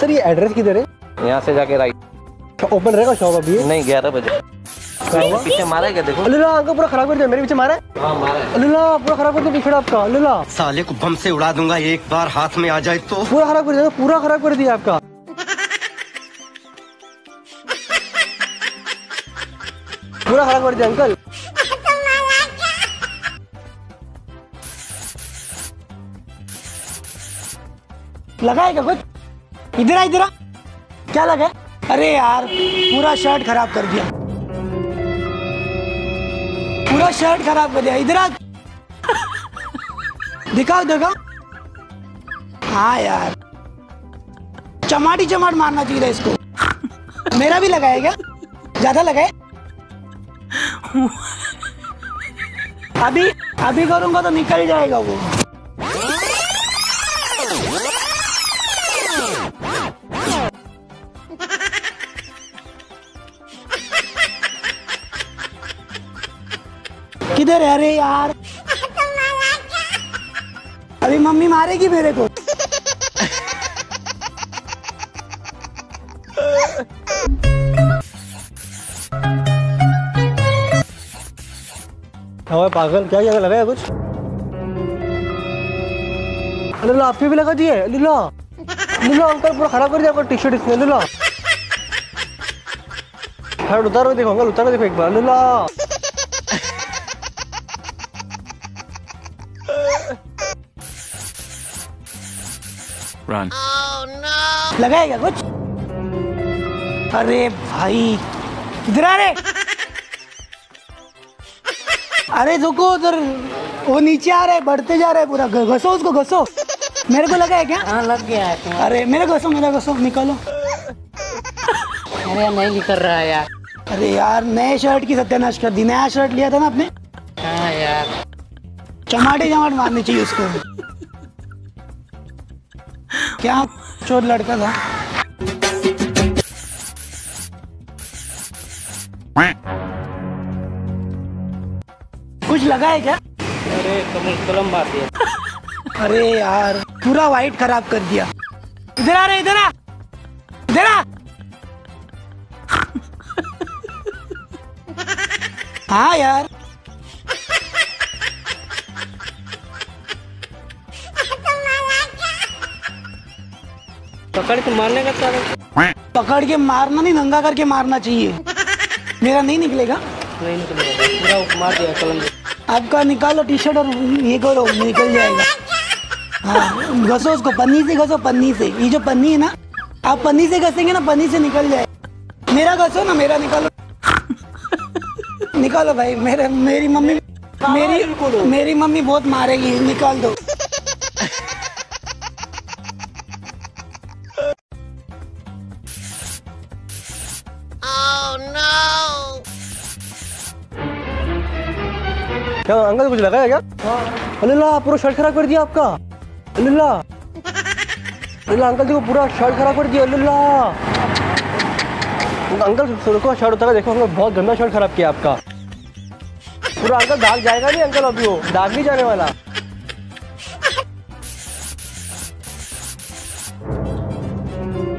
Sir ये address किधर है? यहाँ से जाके राइट ओपन रहेगा शॉप अभी? नहीं ग्यारह बजे। पीछे मारा क्या देखो? अल्लाह पूरा खराब कर दिया मेरे पीछे मारा है? हाँ है। अल्लाह पूरा खराब कर दिया पीछे आपका अल्लाह साले को बम से उड़ा दूँगा एक बार हाथ में आ जाए तो। पूरा खराब कर दिया पूरा खराब कर दिया आपका। पूरा खराब कर दिया अंकल। लगा क्या कुछ? इधर आ इधर आ। क्या लगा? अरे यार, पूरा शर्ट खराब कर दिया। पूरा शर्ट खराब कर दिया। इधर आ। दिखाओ दिखाओ। हाँ यार। चमाटी चमाट मारना चाहिए था इसको। मेरा भी लगा क्या? ज़्यादा लगाए? अभी अभी करूँगा तो निकल जाएगा वो। किधर है अरे यार? अभी मम्मी मारेगी मेरे को। पागल, क्या क्या लगाया कुछ? अल्लाह आपके भी लगा दिए अल्लाह अल्लाह अंकल, पूरा खराब कर दिया आपका टी शर्ट अल्लाह शर्ट उतार देखो, अंकल, उतार देखो एक बार अल्लाह लगा है क्या कुछ? अरे भाई इधर आ रे। अरे रुको उधर वो नीचे आ रहा है बढ़ते जा रहा है पूरा घसो उसको घसो। मेरे को लगा है क्या? हाँ लग गया है तुम्हारा। अरे मेरे घसो मेरा घसो निकालो। अरे नहीं निकल रहा है यार। अरे यार नए शर्ट की सत्यानाश कर दी नया शर्ट लिया था ना आपने। हाँ यार। चमाटे चमाट मारनी चाहिए उसको। क्या चोर लड़का था? कुछ लगा है क्या? अरे कलम मार दिया। अरे यार पूरा वाइट खराब कर दिया। इधर आ रे इधर आ! इधर आ! हाँ यार। पकड़ के मारने का क्या पकड़ के मारना नहीं नंगा करके मारना चाहिए। मेरा नहीं निकलेगा। नहीं निकलेगा पूरा मार दिया कलम आपका निकालो टी शर्ट और ये करो निकल जाएगा। हाँ घसो उसको पन्नी से घसो पन्नी से। ये जो पन्नी है ना आप पन्नी से घसेंगे ना पन्नी से निकल जाए। मेरा घसो ना मेरा निकालो। निकालो भाई मेरे मेरी मम्मी मेरी मेरी मम्मी बहुत मारेगी निकाल दो। क्या, अंकल कुछ लगाया क्या? अल्लाह, पूरा शर्ट खराब कर दिया आपका। अल्लाह। अल्लाह, अंकल देखो, पूरा शर्ट खराब कर दिया, अल्लाह। अंकल रुको शर्ट उतारा, देखो अंकल बहुत गंदा शर्ट खराब किया आपका। पूरा अंकल दाग जाएगा नहीं, अंकल, अभी वो? दाग नहीं जाने वाला।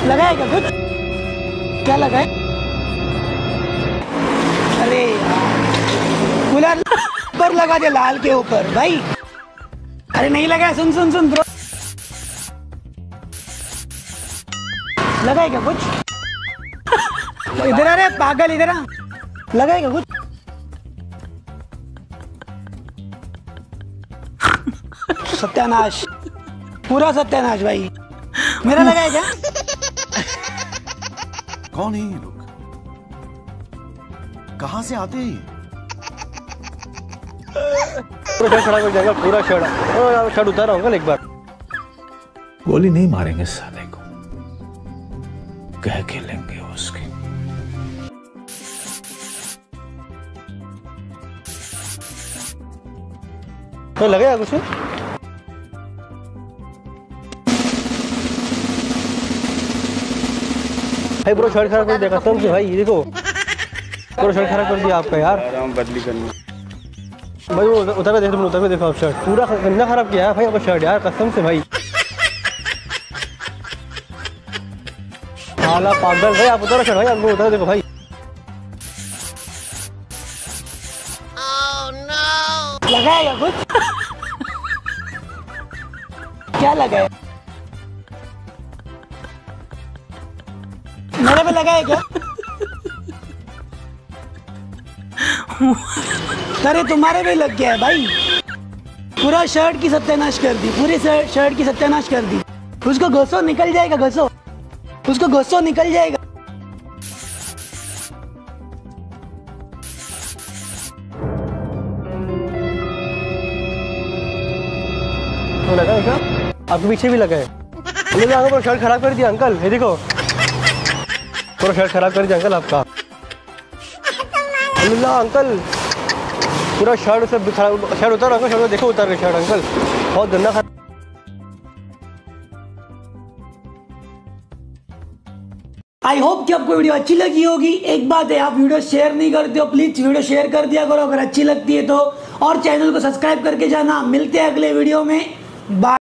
लगा है क्या कुछ? क्या लगा पर लगा दे लाल के ऊपर, भाई। अरे नहीं लगा, सुन सुन सुन, ब्रो। लगा क्या कुछ? इधर आ रे, पागल, इधर आ। लगा क्या कुछ? सत्यानाश। पूरा सत्यानाश, भाई। मेरा लगा है क्या? कौन है ये लोग? कहाँ से आते हैं पूरा शर्ट कर जाएगा पूरा शर्ट शर्ट उतारा अंकल एक बार। गोली नहीं मारेंगे साले को। कह के लेंगे उसकी। तो लगेगा कुछ? भाई पूरा शर्ट खराब कर दिया कसम से भाई ये देखो। पूरा शर्ट खराब कर दिया आपका यार। बदली करनी। भाई वो उतर- तुम उतर के देखो आप शर्ट पूरा गंदा खराब किया है भाई आपका शर्ट यार कसम से भाई। साला पागल भाई आप उतारो शर्ट भाई आपको उतारो देखो भाई। लगाएगा कुछ? क्या लगाए मेरे पे लगाए क्या? अरे, तुम्हारे भी लग गया है भाई। पूरा शर्ट की सत्यानाश कर दी, पूरी शर्ट की सत्यानाश कर दी। उसको घसो, निकल जाएगा, घसो। उसको घसो, निकल जाएगा। तो लगा है क्या? आपके पीछे भी लगा है। अल्लाह अंकल पूरा शर्ट खराब कर दिया, अंकल। ये देखो। पूरा शर्ट खराब कर दिया, अंकल, आपका। अल्लाह, अंकल। पूरा शर्ट सब शर्ट उतारो अंकल, शर्ट देखो उतार रहे शर्ट, अंकल। बहुत गंदा खराब आई होप कि आपको वीडियो अच्छी लगी होगी। एक बात है, आप वीडियो शेयर नहीं करते हो प्लीज़ वीडियो शेयर कर दिया करो, अगर अच्छी लगती है तो। और चैनल को सब्सक्राइब करके जाना। मिलते हैं अगले वीडियो में। बाय